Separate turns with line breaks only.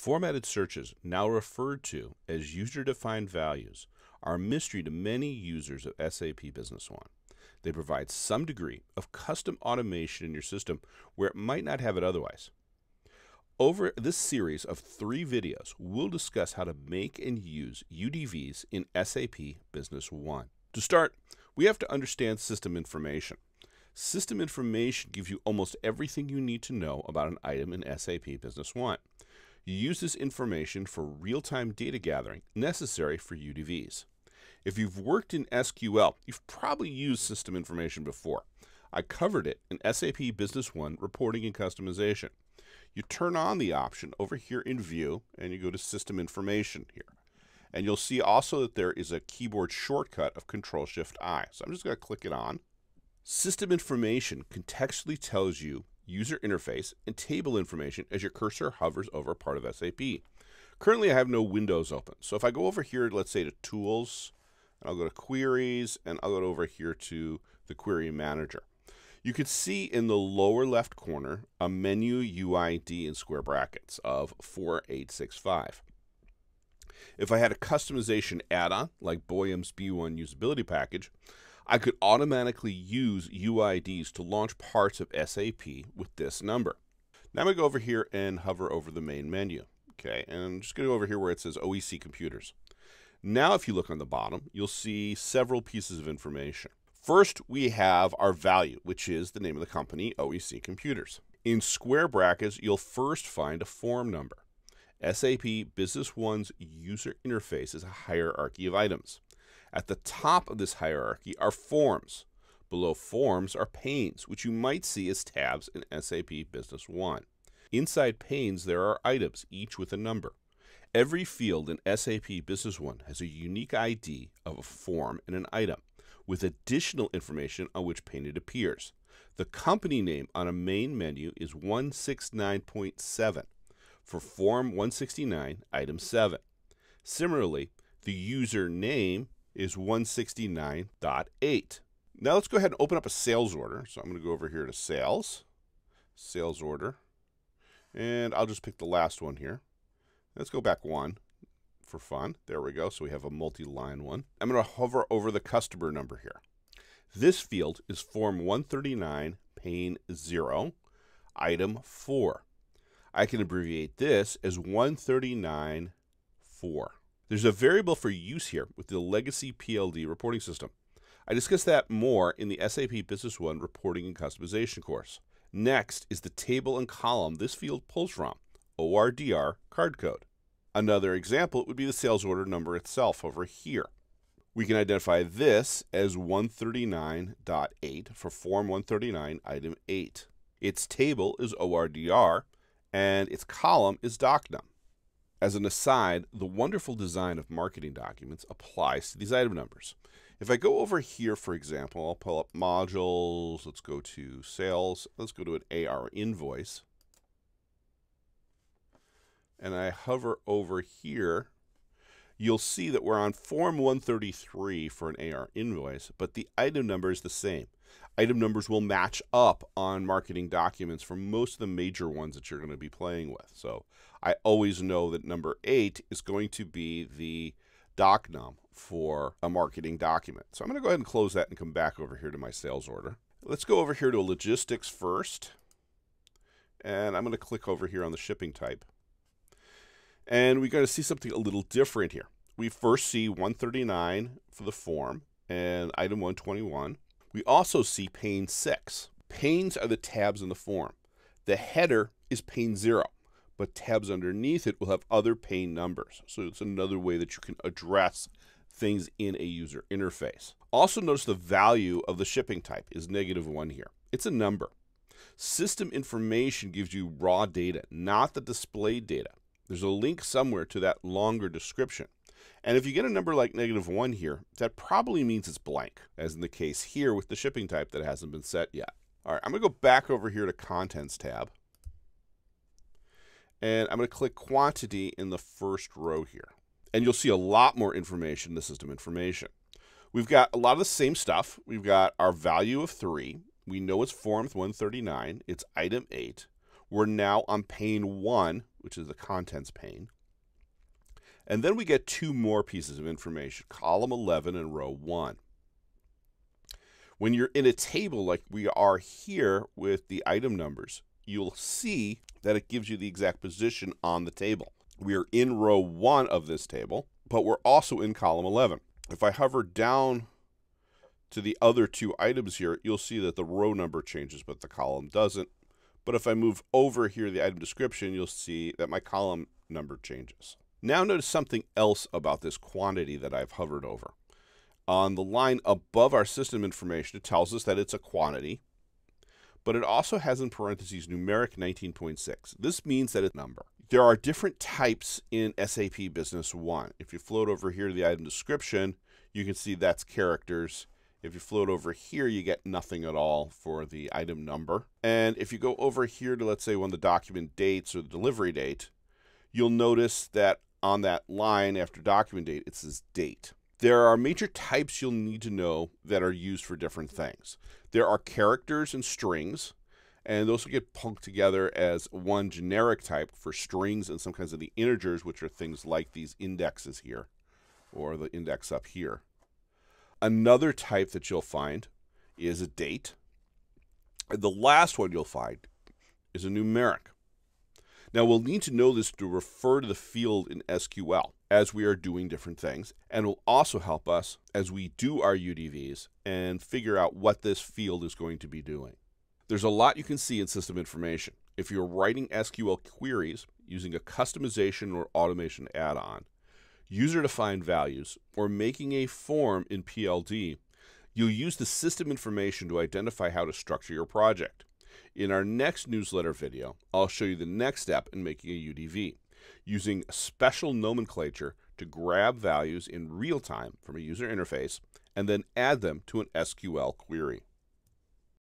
Formatted searches, now referred to as user-defined values, are a mystery to many users of SAP Business One. They provide some degree of custom automation in your system where it might not have it otherwise. Over this series of three videos, we'll discuss how to make and use UDVs in SAP Business One. To start, we have to understand system information. System information gives you almost everything you need to know about an item in SAP Business One. You use this information for real-time data gathering necessary for UDVs. If you've worked in SQL, you've probably used system information before. I covered it in SAP Business One Reporting and Customization. You turn on the option over here in View and you go to System Information here. And you'll see also that there is a keyboard shortcut of Control Shift I. So I'm just going to click it on. System information contextually tells you user interface and table information as your cursor hovers over a part of SAP. Currently, I have no windows open. So if I go over here, let's say to Tools, and I'll go to Queries, and I'll go over here to the Query Manager. You can see in the lower left corner a menu UID in square brackets of 4865. If I had a customization add-on like Boyum's B1 usability package, I could automatically use UIDs to launch parts of SAP with this number. Now I'm going to go over here and hover over the main menu. Okay, and I'm just going to go over here where it says OEC Computers. Now if you look on the bottom, you'll see several pieces of information. First, we have our value, which is the name of the company, OEC Computers. In square brackets, you'll first find a form number. SAP Business One's user interface is a hierarchy of items. At the top of this hierarchy are forms. Below forms are panes, which you might see as tabs in SAP Business One. Inside panes, there are items, each with a number. Every field in SAP Business One has a unique ID of a form and an item with additional information on which pane it appears. The company name on a main menu is 169.7 for Form 169, Item 7. Similarly, the user name is 169.8. Now let's go ahead and open up a sales order. So I'm going to go over here to Sales, Sales Order, and I'll just pick the last one here. Let's go back one for fun. There we go. So we have a multi-line one. I'm going to hover over the customer number here. This field is Form 139, Pane 0, Item 4. I can abbreviate this as 139.4. There's a variable for use here with the legacy PLD reporting system. I discuss that more in the SAP Business One reporting and customization course. Next is the table and column this field pulls from, ORDR card code. Another example would be the sales order number itself over here. We can identify this as 139.8 for Form 139, Item 8. Its table is ORDR, and its column is DocNum. As an aside, the wonderful design of marketing documents applies to these item numbers. If I go over here, for example, I'll pull up modules. Let's go to sales. Let's go to an AR invoice and I hover over here, you'll see that we're on Form 133 for an AR invoice, but the item number is the same. Item numbers will match up on marketing documents for most of the major ones that you're going to be playing with. So I always know that number 8 is going to be the docnum for a marketing document. So I'm going to go ahead and close that and come back over here to my sales order. Let's go over here to logistics first. And I'm going to click over here on the shipping type. And we're going to see something a little different here. We first see 139 for the form and item 121. We also see pane 6. Panes are the tabs in the form. The header is pane 0, but tabs underneath it will have other pane numbers. So it's another way that you can address things in a user interface. Also notice the value of the shipping type is negative 1 here. It's a number. System information gives you raw data, not the displayed data. There's a link somewhere to that longer description. And if you get a number like negative 1 here, that probably means it's blank, as in the case here with the shipping type that hasn't been set yet. All right, I'm to go back over here to Contents tab. And I'm going to click Quantity in the first row here. And you'll see a lot more information in the system information. We've got a lot of the same stuff. We've got our value of 3. We know it's form 139. It's item 8. We're now on pane one, which is the contents pane. And then we get two more pieces of information, column 11 and row 1. When you're in a table like we are here with the item numbers, you'll see that it gives you the exact position on the table. We are in row 1 of this table, but we're also in column 11. If I hover down to the other two items here, you'll see that the row number changes, but the column doesn't. But if I move over here the item description, you'll see that my column number changes. Now notice something else about this quantity that I've hovered over. On the line above our system information, it tells us that it's a quantity, but it also has in parentheses numeric 19.6. This means that it's a number. There are different types in SAP Business One. If you float over here to the item description, you can see that's characters. If you float over here, you get nothing at all for the item number. And if you go over here to, let's say, when the document dates or the delivery date, you'll notice that on that line after document date, it says date. There are major types you'll need to know that are used for different things. There are characters and strings, and those will get punked together as one generic type for strings and some kinds of the integers, which are things like these indexes here, or the index up here. Another type that you'll find is a date. And the last one you'll find is a numeric. Now, we'll need to know this to refer to the field in SQL as we are doing different things, and will also help us as we do our UDVs and figure out what this field is going to be doing. There's a lot you can see in system information. If you're writing SQL queries using a customization or automation add on, user defined values, or making a form in PLD, you'll use the system information to identify how to structure your project. In our next newsletter video, I'll show you the next step in making a UDV, using special nomenclature to grab values in real time from a user interface and then add them to an SQL query.